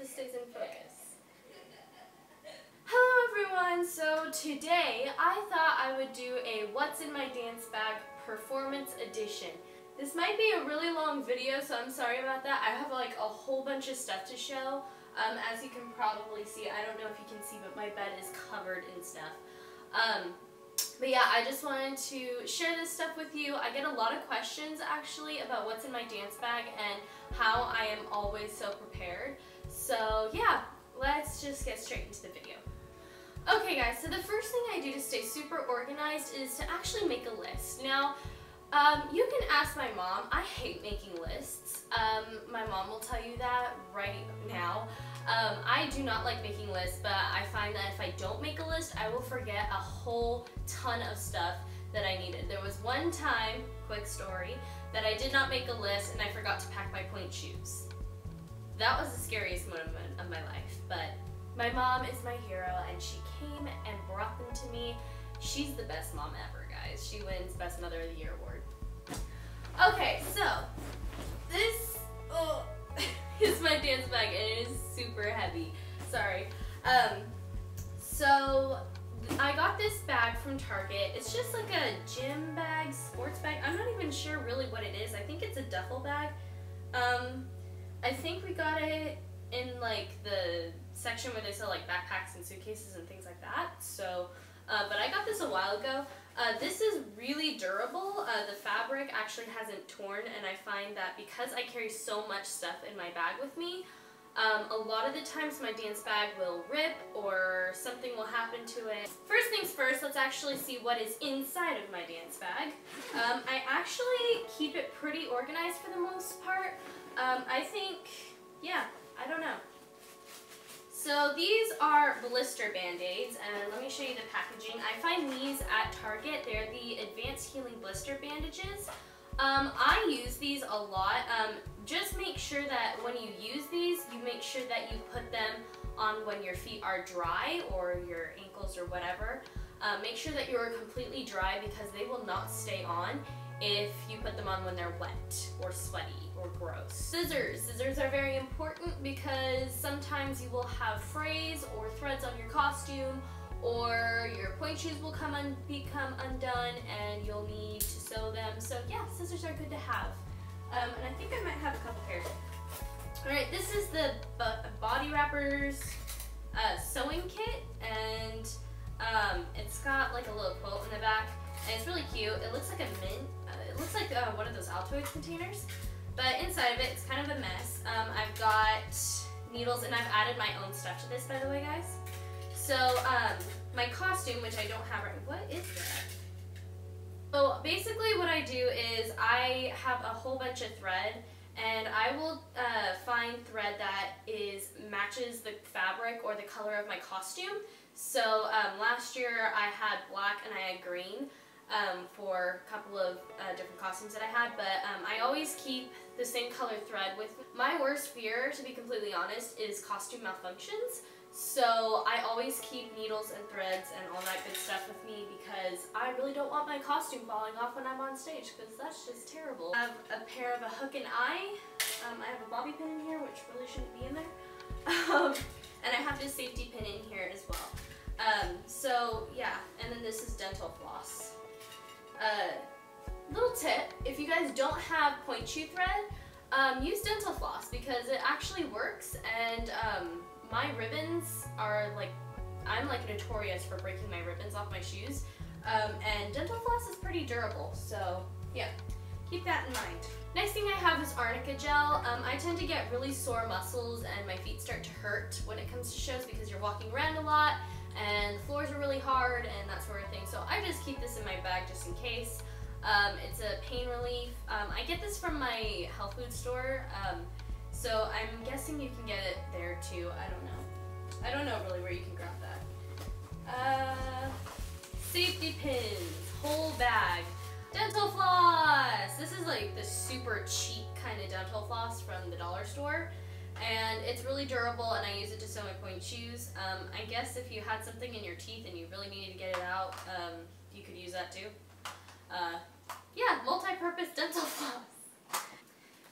this stays in focus. Hello everyone! So today I thought I would do a What's in My Dance Bag Performance Edition. This might be a really long video, so I'm sorry about that. I have like a whole bunch of stuff to show. Um, as you can probably see, I don't know if you can see, but my bed is covered in stuff. Um, but yeah, I just wanted to share this stuff with you. I get a lot of questions actually about what's in my dance bag and how I am always so prepared. So yeah, let's just get straight into the video. Okay guys, so the first thing I do to stay super organized is to actually make a list. Now, um, you can ask my mom. I hate making lists. Um, my mom will tell you that right now. Um, I do not like making lists, but I find that if I don't make a list, I will forget a whole ton of stuff that I needed. There was one time, quick story, that I did not make a list and I forgot to pack my pointe shoes. That was the scariest moment of my life, but my mom is my hero and she came and brought them to me. She's the best mom ever, guys. She wins Best Mother of the Year award. Okay, so this, oh, is my dance bag and it is super heavy. Sorry. Um, so I got this bag from Target. It's just like a gym bag, sports bag. I'm not even sure really what it is. I think it's a duffel bag. Um, I think we got it in like the section where they sell like backpacks and suitcases and things like that. So, uh, but I got this a while ago. Uh, this is really durable. Uh, the fabric actually hasn't torn and I find that because I carry so much stuff in my bag with me, um, a lot of the times my dance bag will rip or something will happen to it. First things first, let's actually see what is inside of my dance bag. Um, I actually keep it pretty organized for the most part. Um, I think, yeah, I don't know. So these are blister band-aids, and let me show you the packaging. I find these at Target. They're the Advanced Healing Blister Bandages. Um, I use these a lot. Um, just make sure that when you use these, you make sure that you put them on when your feet are dry or your ankles or whatever. Um, make sure that you are completely dry because they will not stay on if you put them on when they're wet or sweaty or gross. Scissors. Scissors are very important because sometimes you will have frays or threads on your costume or your pointe shoes will come un become undone and you'll need to sew them. So yeah, scissors are good to have. Um, and I think I might have a couple pairs. Alright, this is the Body Wrappers uh, sewing kit and um, it's got like a little quote in the back and it's really cute. It looks like a mint. Uh, it looks like uh, one of those Altoids containers. But inside of it, it's kind of a mess. Um, I've got needles, and I've added my own stuff to this, by the way, guys. So, um, my costume, which I don't have right what is that? So, basically what I do is I have a whole bunch of thread, and I will uh, find thread that is matches the fabric or the color of my costume. So, um, last year I had black and I had green um, for a couple of uh, different costumes that I had, but um, I always keep the same color thread with me. My worst fear, to be completely honest, is costume malfunctions. So I always keep needles and threads and all that good stuff with me because I really don't want my costume falling off when I'm on stage because that's just terrible. I have a pair of a hook and eye. Um, I have a bobby pin in here, which really shouldn't be in there. Um, and I have this safety pin in here as well. Um, so yeah, and then this is dental floss. Little tip, if you guys don't have pointe shoe thread, um, use dental floss because it actually works and um, my ribbons are like, I'm like notorious for breaking my ribbons off my shoes um, and dental floss is pretty durable so yeah, keep that in mind. Next thing I have is arnica gel. Um, I tend to get really sore muscles and my feet start to hurt when it comes to shows because you're walking around a lot and the floors are really hard and that sort of thing. So I just keep this in my bag just in case. Um, it's a pain relief. Um, I get this from my health food store, um, so I'm guessing you can get it there too. I don't know. I don't know really where you can grab that. Uh, safety pins, whole bag. Dental floss! This is like the super cheap kind of dental floss from the dollar store and it's really durable and I use it to sew my pointe shoes. Um, I guess if you had something in your teeth and you really needed to get it out, um, you could use that too. Uh, yeah, multi-purpose dental floss.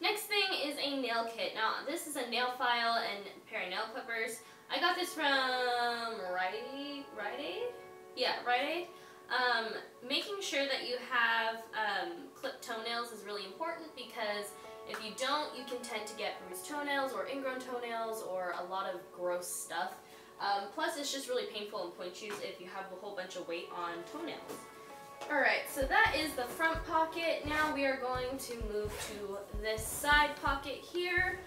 Next thing is a nail kit. Now, this is a nail file and pair of nail clippers. I got this from Rite Aid? Rite Aid? Yeah, Rite Aid. Um, making sure that you have um, clipped toenails is really important because if you don't, you can tend to get bruised toenails or ingrown toenails or a lot of gross stuff. Um, plus, it's just really painful in pointe shoes if you have a whole bunch of weight on toenails. Alright, so that is the front pocket. Now we are going to move to this side pocket here.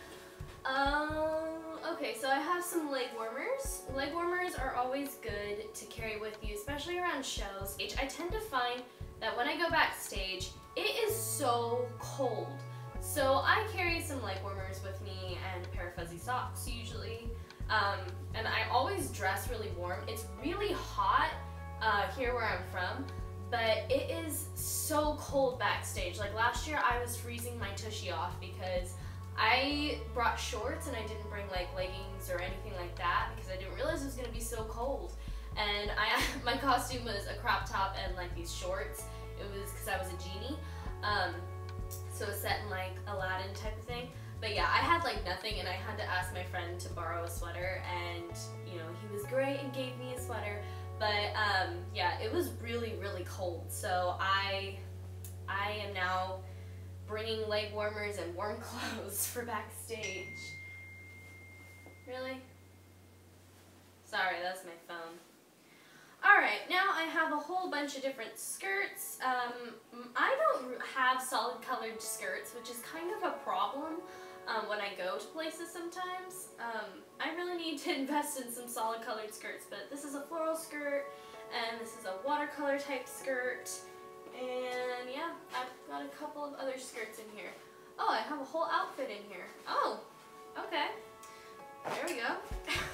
Um, okay, so I have some leg warmers. Leg warmers are always good to carry with you, especially around shows. I tend to find that when I go backstage, it is so cold. So I carry some leg warmers with me and a pair of fuzzy socks usually. Um, and I always dress really warm. It's really hot uh, here where I'm from, but it is so cold backstage. Like last year I was freezing my tushy off because I brought shorts and I didn't bring like leggings or anything like that because I didn't realize it was gonna be so cold. And I, my costume was a crop top and like these shorts. It was because I was a genie. Um, so it's set in like Aladdin type of thing. But yeah, I had like nothing and I had to ask my friend to borrow a sweater and you know, he was great and gave me a sweater. But um, yeah, it was really, really cold. So I, I am now bringing leg warmers and warm clothes for backstage. Really? Sorry, that's my phone. Alright, now I have a whole bunch of different skirts. Um, I don't have solid colored skirts, which is kind of a problem um, when I go to places sometimes. Um, I really need to invest in some solid colored skirts, but this is a floral skirt, and this is a watercolor type skirt, and yeah, I've got a couple of other skirts in here. Oh, I have a whole outfit in here. Oh, okay. There we go.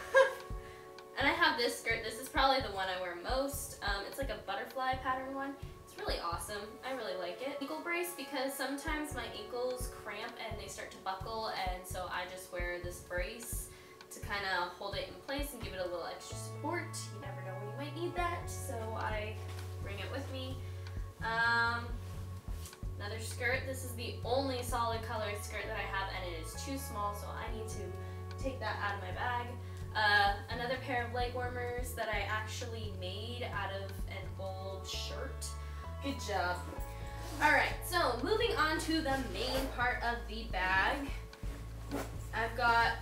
and I have this skirt. This is probably the one I wear most. Um, it's like a butterfly pattern one. It's really awesome. I really like it. Ankle brace because sometimes my ankles cramp and they start to buckle and so I just wear this brace to kind of hold it in place and give it a little extra support. You never know when you might need that, so I bring it with me. Um, another skirt. This is the only solid colored skirt that I have and it is too small so I need to take that out of my bag. Pair of leg warmers that I actually made out of an old shirt. Good job. Alright, so moving on to the main part of the bag. I've got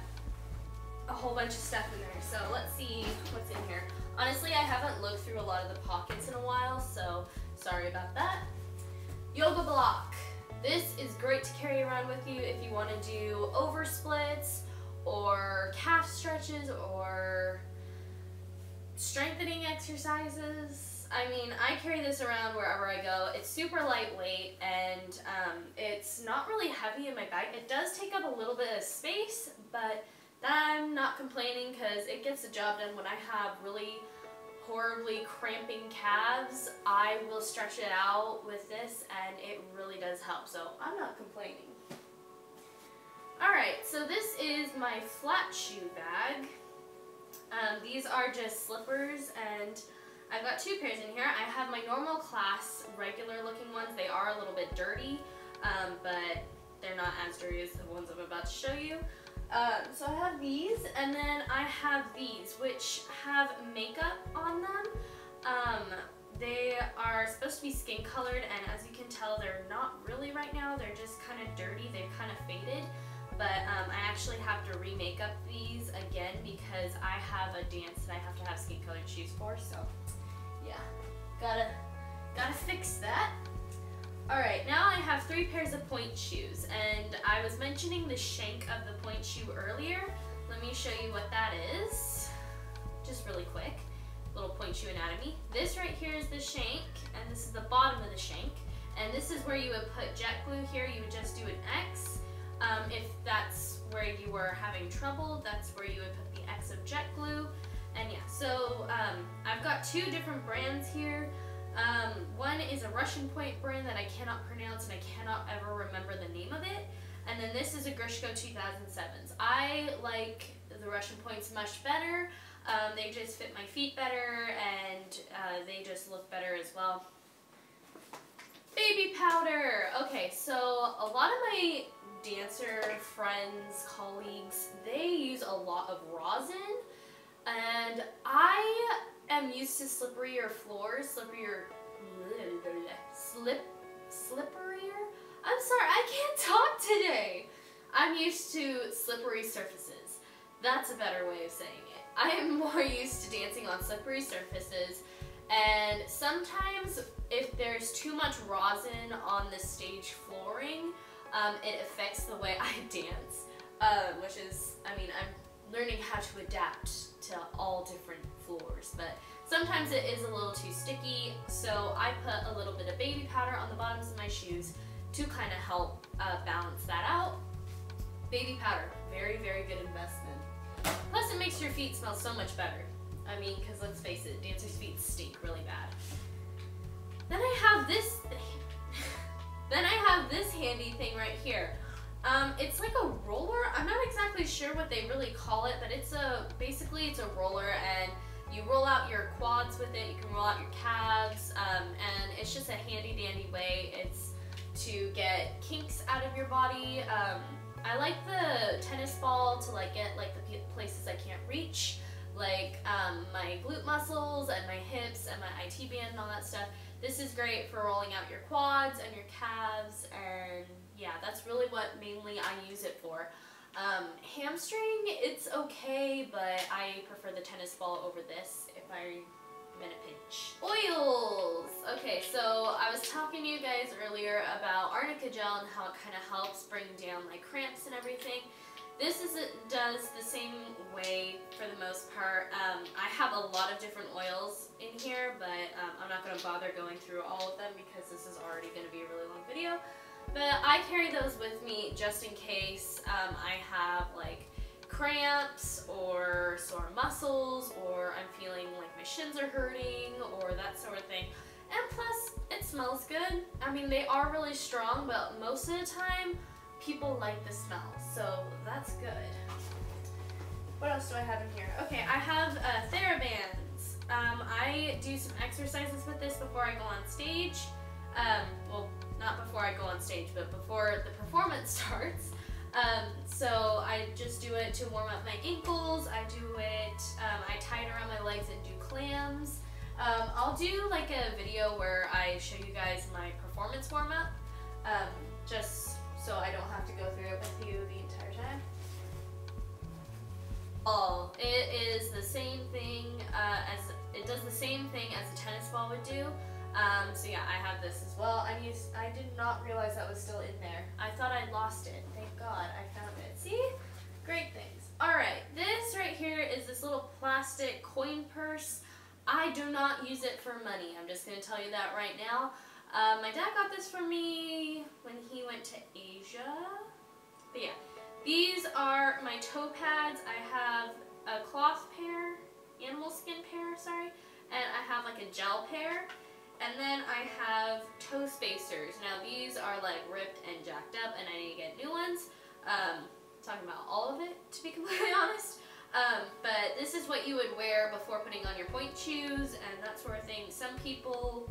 a whole bunch of stuff in there, so let's see what's in here. Honestly, I haven't looked through a lot of the pockets in a while, so sorry about that. Yoga block. This is great to carry around with you if you want to do over splits or calf stretches or strengthening exercises. I mean, I carry this around wherever I go. It's super lightweight and um, it's not really heavy in my bag. It does take up a little bit of space, but I'm not complaining because it gets the job done when I have really horribly cramping calves. I will stretch it out with this and it really does help, so I'm not complaining. Alright, so this is my flat shoe bag. Um, these are just slippers and I've got two pairs in here. I have my normal class regular looking ones. They are a little bit dirty, um, but they're not as dirty as the ones I'm about to show you. Um, so I have these, and then I have these, which have makeup on them. Um, they are supposed to be skin colored, and as you can tell, they're not really right now. They're just kind of dirty. They've kind of faded but um, I actually have to remake up these again because I have a dance that I have to have skin colored shoes for, so yeah, gotta, gotta fix that. Alright, now I have three pairs of pointe shoes, and I was mentioning the shank of the pointe shoe earlier. Let me show you what that is, just really quick. Little pointe shoe anatomy. This right here is the shank, and this is the bottom of the shank. And this is where you would put jet glue here. You would just do an X um, if that's where you were having trouble, that's where you would put the X of jet glue. And yeah, so um, I've got two different brands here. Um, one is a Russian Pointe brand that I cannot pronounce and I cannot ever remember the name of it. And then this is a Grishko 2007s. I like the Russian Pointes much better. Um, they just fit my feet better and uh, they just look better as well. Baby powder. Okay, so a lot of my dancer friends, colleagues, they use a lot of rosin. And I am used to slipperier floors, slipperier, slip, slipperier? I'm sorry, I can't talk today. I'm used to slippery surfaces. That's a better way of saying it. I am more used to dancing on slippery surfaces and sometimes if there's too much rosin on the stage flooring, um, it affects the way I dance, uh, which is, I mean, I'm learning how to adapt to all different floors, but sometimes it is a little too sticky, so I put a little bit of baby powder on the bottoms of my shoes to kind of help uh, balance that out. Baby powder, very, very good investment. Plus it makes your feet smell so much better. I mean, because let's face it, dancers' feet stink really bad. Then I have this then I have this handy thing right here. Um, it's like a roller. I'm not exactly sure what they really call it, but it's a basically it's a roller and you roll out your quads with it. You can roll out your calves, um, and it's just a handy dandy way. It's to get kinks out of your body. Um, I like the tennis ball to like get like the places I can't reach like um, my glute muscles and my hips and my IT band and all that stuff. This is great for rolling out your quads and your calves and yeah, that's really what mainly I use it for. Um, hamstring, it's okay, but I prefer the tennis ball over this if I'm in a pinch. Oils! Okay, so I was talking to you guys earlier about arnica gel and how it kind of helps bring down like cramps and everything. This is it does the same way for the most part. Um, I have a lot of different oils in here, but um, I'm not going to bother going through all of them because this is already going to be a really long video. But I carry those with me just in case um, I have like cramps or sore muscles or I'm feeling like my shins are hurting or that sort of thing. And plus, it smells good. I mean, they are really strong, but most of the time, people like the smell, so that's good. What else do I have in here? Okay, I have uh, TheraBands. Um, I do some exercises with this before I go on stage. Um, well, not before I go on stage, but before the performance starts. Um, so I just do it to warm up my ankles. I do it, um, I tie it around my legs and do clams. Um, I'll do like a video where I show you guys my performance warm up. Um, just so I don't have to go through it with you the entire time. Ball. It is the same thing uh, as it does the same thing as a tennis ball would do. Um, so yeah, I have this as well. I used I did not realize that was still in there. I thought I'd lost it. Thank God I found it. See? Great things. Alright, this right here is this little plastic coin purse. I do not use it for money. I'm just going to tell you that right now. Uh, my dad got this for me when he went to Asia. But yeah, these are my toe pads. I have a cloth pair, animal skin pair, sorry, and I have like a gel pair. And then I have toe spacers. Now these are like ripped and jacked up and I need to get new ones. Um, talking about all of it, to be completely honest. Um, but this is what you would wear before putting on your pointe shoes and that sort of thing. Some people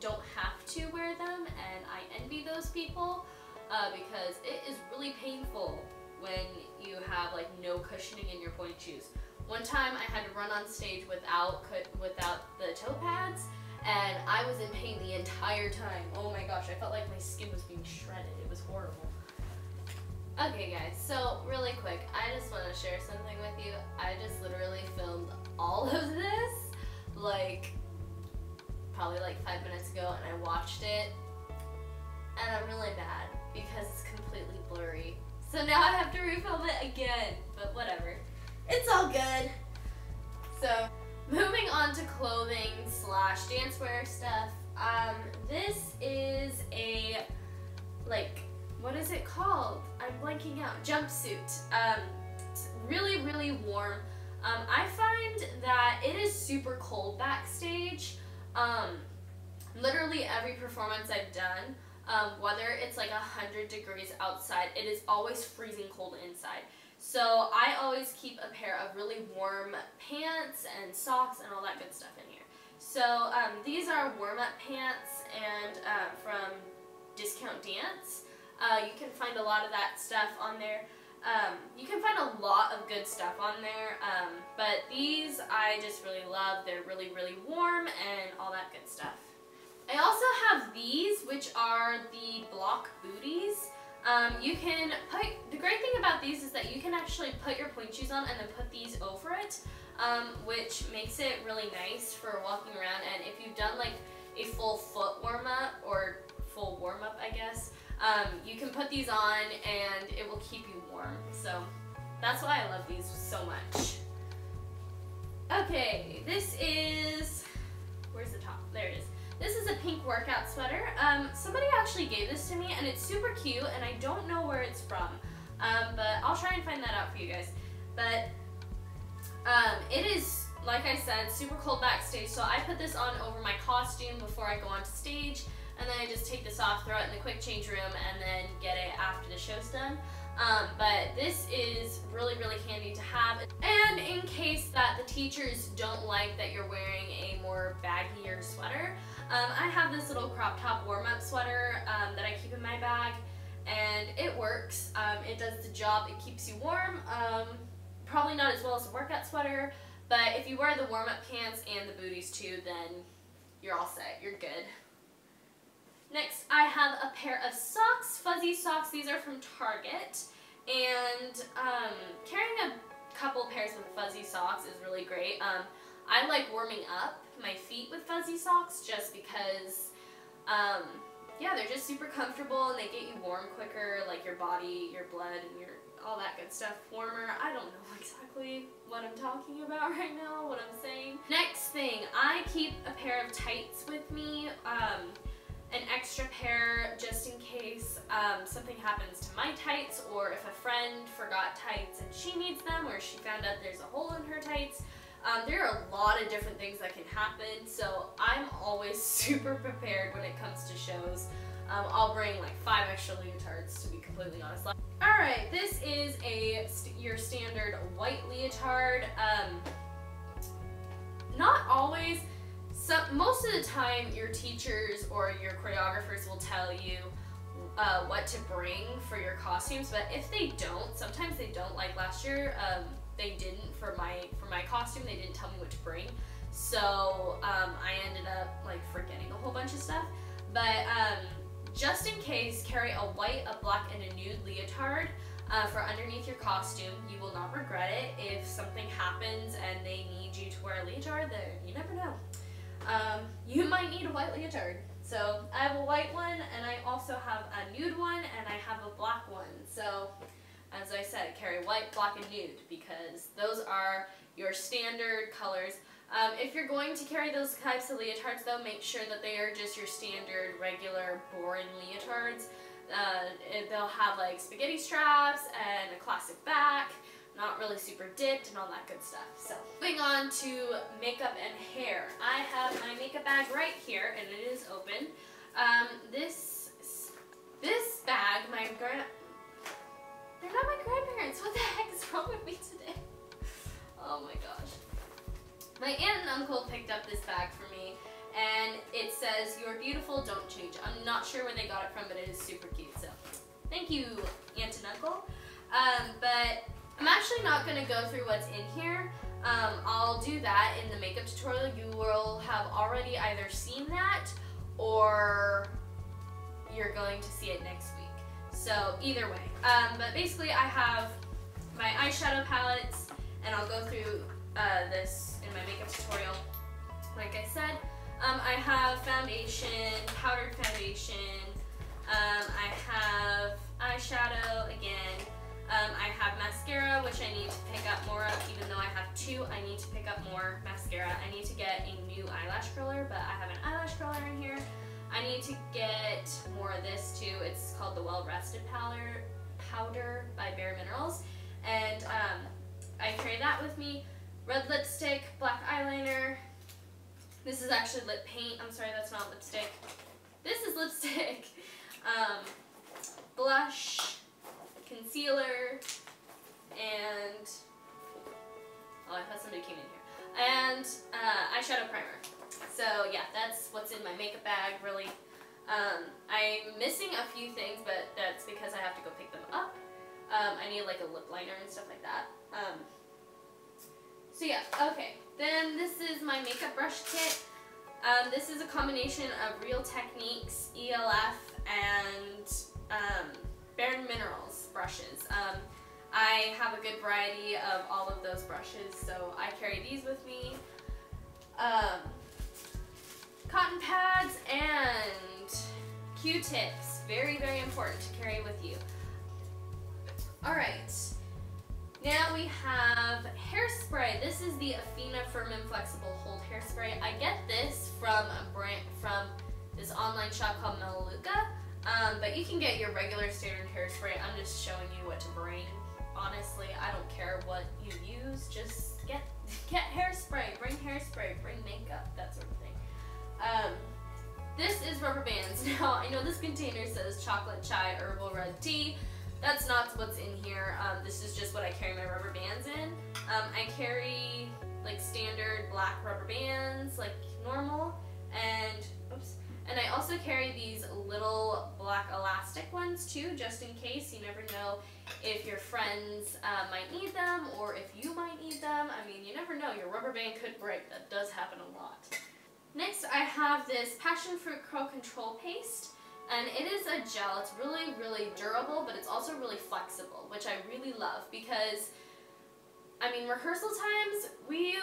don't have to wear them and I envy those people uh, because it is really painful when you have like no cushioning in your pointe shoes. One time I had to run on stage without without the toe pads and I was in pain the entire time. Oh my gosh, I felt like my skin was being shredded. It was horrible. Okay guys, so really quick, I just want to share something with you. I just literally filmed all of this like probably like five minutes ago and I watched it and I'm really bad because it's completely blurry. So now I have to refilm it again, but whatever. It's all good. So moving on to clothing slash dancewear stuff. Um, this is a, like, what is it called? I'm blanking out. Jumpsuit. Um, really, really warm. Um, I find that it is super cold backstage. Um, literally every performance I've done, um, whether it's like 100 degrees outside, it is always freezing cold inside. So I always keep a pair of really warm pants and socks and all that good stuff in here. So um, these are warm-up pants and uh, from Discount Dance. Uh, you can find a lot of that stuff on there. Um, you can find a lot of good stuff on there, um, but these I just really love. They're really, really warm and all that good stuff. I also have these, which are the block booties. Um, you can put, the great thing about these is that you can actually put your pointe shoes on and then put these over it, um, which makes it really nice for walking around. And if you've done like a full foot warm up or full warm up, I guess, um, you can put these on and it will keep you warm. So that's why I love these so much. Okay, this is, where's the top? There it is. This is a pink workout sweater. Um, somebody actually gave this to me and it's super cute and I don't know where it's from. Um, but I'll try and find that out for you guys. But um, it is, like I said, super cold backstage. So I put this on over my costume before I go onto stage. And then I just take this off, throw it in the quick change room, and then get it after the show's done. Um, but this is really, really handy to have. And in case that the teachers don't like that you're wearing a more baggier sweater, um, I have this little crop top warm-up sweater um, that I keep in my bag and it works. Um, it does the job. It keeps you warm. Um, probably not as well as a workout sweater, but if you wear the warm-up pants and the booties too, then you're all set. You're good. Next, I have a pair of socks, fuzzy socks. These are from Target. And um, carrying a couple pairs of fuzzy socks is really great. Um, I like warming up my feet with fuzzy socks just because, um, yeah, they're just super comfortable and they get you warm quicker, like your body, your blood, and your all that good stuff warmer. I don't know exactly what I'm talking about right now, what I'm saying. Next thing, I keep a pair of tights with me. Um, an extra pair just in case um, something happens to my tights or if a friend forgot tights and she needs them or she found out there's a hole in her tights. Um, there are a lot of different things that can happen, so I'm always super prepared when it comes to shows. Um, I'll bring like five extra leotards to be completely honest. Alright, this is a st your standard white leotard. Um, not always, most of the time your teachers or your choreographers will tell you uh, what to bring for your costumes, but if they don't, sometimes they don't. Like last year, um, they didn't for my for my costume. They didn't tell me what to bring, so um, I ended up like forgetting a whole bunch of stuff. But um, just in case, carry a white, a black, and a nude leotard. Uh, for underneath your costume. You will not regret it. If something happens and they need you to wear a leotard, then you never know um, you might need a white leotard. So I have a white one and I also have a nude one and I have a black one. So as I said, carry white, black, and nude because those are your standard colors. Um, if you're going to carry those types of leotards though, make sure that they are just your standard, regular, boring leotards. Uh, they'll have like spaghetti straps and a classic back not really super dipped and all that good stuff. So moving on to makeup and hair. I have my makeup bag right here and it is open. Um, this, this bag, my grand, they're not my grandparents. What the heck is wrong with me today? Oh my gosh. My aunt and uncle picked up this bag for me and it says, you're beautiful, don't change. I'm not sure where they got it from, but it is super cute. So thank you, aunt and uncle. Um, but I'm actually not going to go through what's in here. Um, I'll do that in the makeup tutorial. You will have already either seen that or you're going to see it next week. So either way. Um, but basically I have my eyeshadow palettes and I'll go through uh, this in my makeup tutorial. Like I said, um, I have foundation, powdered foundation, um, I have eyeshadow again, um, I have mascara, which I need to pick up more of, even though I have two, I need to pick up more mascara. I need to get a new eyelash curler, but I have an eyelash curler in here. I need to get more of this too. It's called the Well Rested Powder, powder by Bare Minerals. And um, I carry that with me. Red lipstick, black eyeliner. This is actually lip paint. I'm sorry, that's not lipstick. This is lipstick. Um, blush, concealer, and, oh, I thought somebody came in here, and uh, eyeshadow primer. So yeah, that's what's in my makeup bag, really. Um, I'm missing a few things, but that's because I have to go pick them up. Um, I need like a lip liner and stuff like that. Um, so yeah, okay. Then this is my makeup brush kit. Um, this is a combination of Real Techniques, ELF, and um, Bare Minerals brushes. Um, I have a good variety of all of those brushes, so I carry these with me. Um, cotton pads and Q-tips, very, very important to carry with you. All right, now we have hairspray. This is the Afina Firm and Flexible Hold Hairspray. I get this from a brand, from this online shop called Melaleuca, um, but you can get your regular standard hairspray. I'm just showing you what to bring. Honestly, I don't care what you use. Just get get hairspray. Bring hairspray. Bring makeup. That sort of thing. Um, this is rubber bands. Now, I know this container says chocolate chai herbal red tea. That's not what's in here. Um, this is just what I carry my rubber bands in. Um, I carry like standard black rubber bands, like normal. And I also carry these little black elastic ones too, just in case. You never know if your friends uh, might need them or if you might need them. I mean, you never know. Your rubber band could break. That does happen a lot. Next, I have this passion fruit curl control paste. And it is a gel. It's really, really durable, but it's also really flexible, which I really love because, I mean, rehearsal times, we,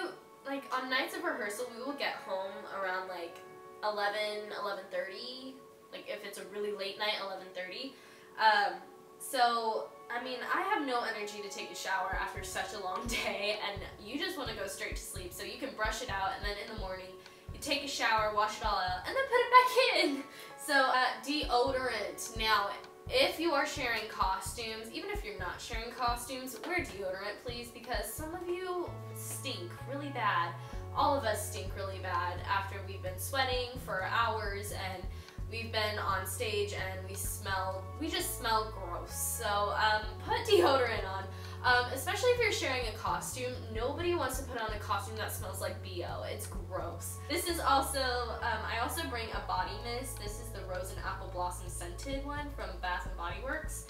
like, on nights of rehearsal, we will get home around, like, 11, 11.30, like, if it's a really late night, 11.30. Um, so, I mean, I have no energy to take a shower after such a long day, and you just want to go straight to sleep, so you can brush it out, and then in the morning, you take a shower, wash it all out, and then put it back in. So uh, deodorant. Now, if you are sharing costumes, even if you're not sharing costumes, wear deodorant please because some of you stink really bad. All of us stink really bad after we've been sweating for hours and we've been on stage and we smell, we just smell gross. So um, put deodorant on. Um, especially if you're sharing a costume, nobody wants to put on a costume that smells like BO. It's gross. This is also, um, I also bring a body mist. This is the Rose and Apple Blossom scented one from Bath and Body Works.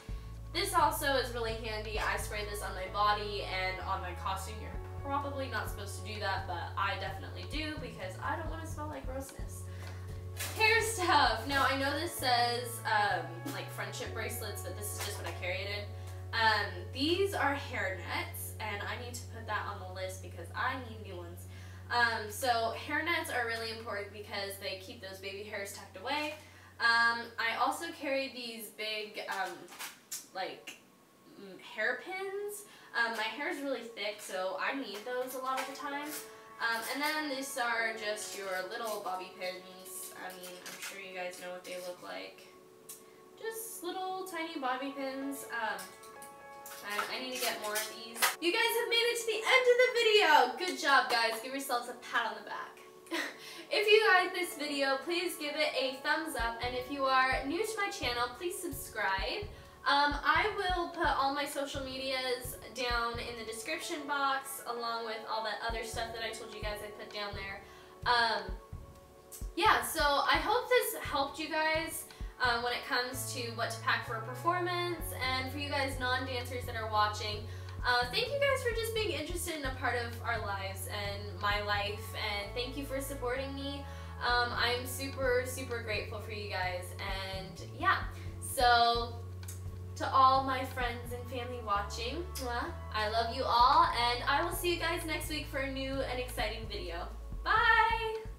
This also is really handy. I spray this on my body and on my costume. You're probably not supposed to do that, but I definitely do because I don't want to smell like grossness. Hair stuff. Now I know this says um, like friendship bracelets, but this is just what I carry it in. Um, these are hair nets, and I need to put that on the list because I need new ones. Um, so hair nets are really important because they keep those baby hairs tucked away. Um, I also carry these big, um, like, mm, hairpins. Um, my hair is really thick, so I need those a lot of the time. Um, and then these are just your little bobby pins. I mean, I'm sure you guys know what they look like. Just little tiny bobby pins. Um, I need to get more of these. You guys have made it to the end of the video. Good job, guys. Give yourselves a pat on the back. if you like this video, please give it a thumbs up. And if you are new to my channel, please subscribe. Um, I will put all my social medias down in the description box along with all that other stuff that I told you guys I put down there. Um, yeah, so I hope this helped you guys um, when it comes to what to pack for a performance. And for you guys non-dancers that are watching, uh, thank you guys for just being interested in a part of our lives and my life. And thank you for supporting me. Um, I'm super, super grateful for you guys. And yeah, so to all my friends and family watching. I love you all, and I will see you guys next week for a new and exciting video. Bye!